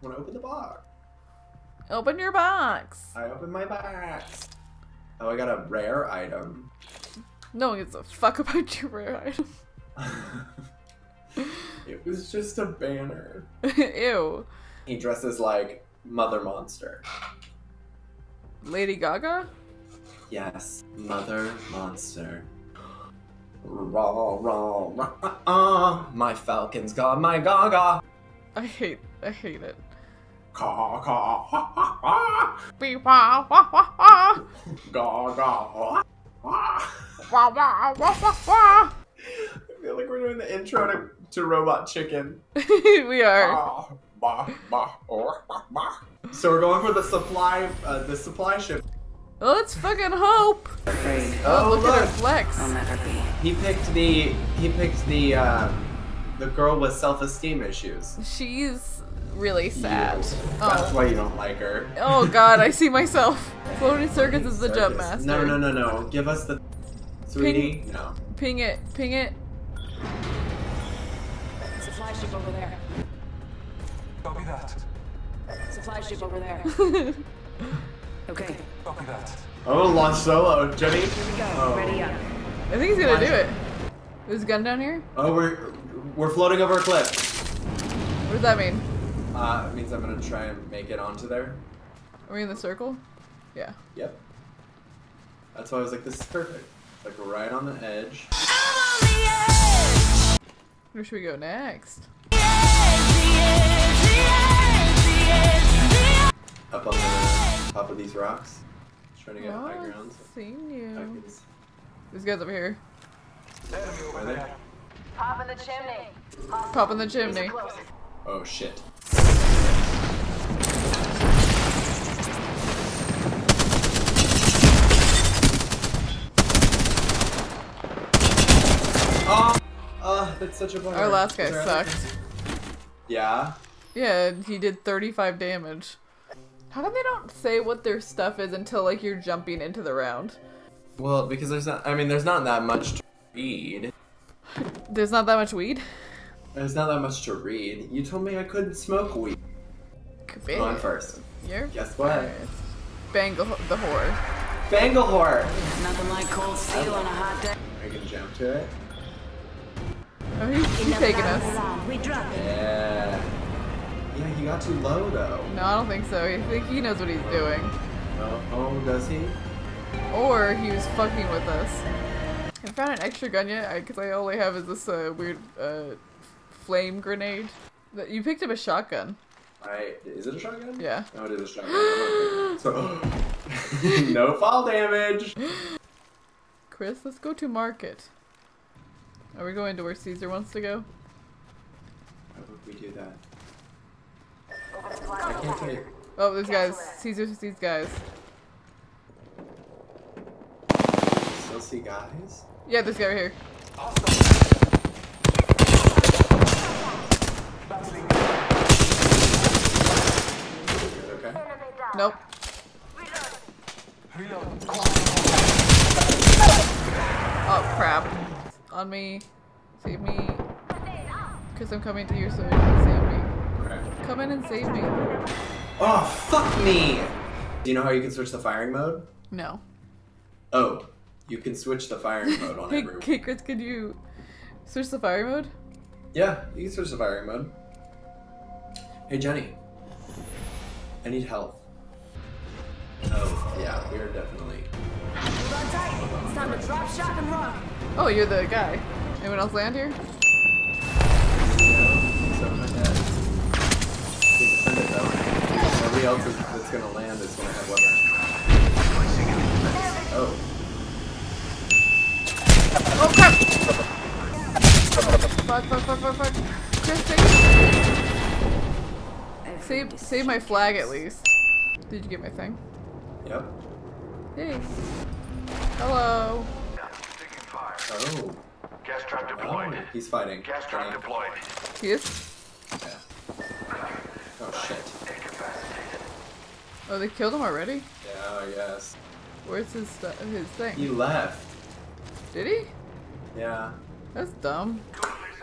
Want to open the box? Open your box. I open my box. Oh, I got a rare item. No one gives a fuck about your rare item. it was just a banner. Ew. He dresses like Mother Monster. Lady Gaga? Yes, Mother Monster. Raw, raw, raw, uh, my falcon's got my gaga. I hate I hate it. Caw, caw, ha, ha, ha. Bee, wah, wah, wah, wah. Gaga. Wah, wah. Wah, wah, wah, wah, wah. I feel like we're doing the intro to, to Robot Chicken. we are. Ah, bah, bah, or, bah, bah. So we're going for the supply, uh, the supply ship. Let's fucking hope. Afraid Oh, look, at her flex. I'll never be. He picked the, he picked the, uh, the girl with self-esteem issues. She's really sad. That's Oh. why you don't like her. oh god, I see myself. Floating circus is the Circus. jump master. No, no, no, no. Give us the, sweetie. No. Ping it, ping it. Supply ship over there. Copy that. Supply ship over there. Okay, Copy that. Oh, launch solo, Jenny. here we go. Oh. Ready up. I think he's gonna do it. There's a gun down here? Oh, we're we're floating over a cliff. What does that mean? Uh, it means I'm gonna try and make it onto there. Are we in the circle? Yeah. Yep. That's why I was like, this is perfect. It's Like right on the edge. On the edge. Where should we go next? Up on the top of these rocks. Just trying to get high Oh, ground. so seen you. These guy's over here. Are they? There. Pop in the chimney. Pop in the chimney. Oh shit. Oh, uh, that's such a bummer. Our last guy Is sucked. Yeah. Yeah, he did 35 damage. How come they don't say what their stuff is until like you're jumping into the round? Well, because there's not. I mean, there's not that much to read. There's not that much weed. There's not that much to read. You told me I couldn't smoke weed. could Go on first. You're Guess what? first. Bangle the whore. Bangalore. Nothing like cold steel on a hot day. I can jump to it. Oh, he's, he's taking us. We drop it. Yeah. Yeah, he got too low though. No, I don't think so. I think he knows what he's doing. Oh, oh does he? Or he was fucking with us. I found an extra gun yet? Because I, only have is this uh, weird uh, flame grenade. That You picked up a shotgun. I is it a shotgun? Yeah. No, it is a shotgun. So no fall damage. Chris, let's go to market. Are we going to where Caesar wants to go? Why would we do that? I can't take. Oh, these guys. Caesar's these guys. See guys? Yeah, this guy right here. Okay. Nope. Oh, crap. On me. Save me. Because I'm coming to you so you can save me. Come in and save me. Oh fuck me! Do you know how you can switch the firing mode? No. Oh, you can switch the firing mode on Hey, everyone. hey, Chris, could you switch the firing mode? Yeah, you can switch the firing mode. Hey Jenny, I need help. Oh yeah, we are definitely. Hold on tight. It's time to drop, shock, and run. Oh, you're the guy. Anyone else land here? So my dad. We defend it though. Nobody else that's gonna land is gonna have weapons. Oh. Oh, crap! Fuck, fuck, fuck, fuck, fuck. Chris, take. Save, save my flag at least. Did you get my thing? Yep. Hey. Hello. Taking. Oh. Gas trap Oh, deployed. he's fighting. Gas trap Jenny. deployed. He is? Yeah. Oh shit. Oh, they killed him already? Yeah, yes. Where's his stu- his thing? He left. Did he? Yeah. That's dumb.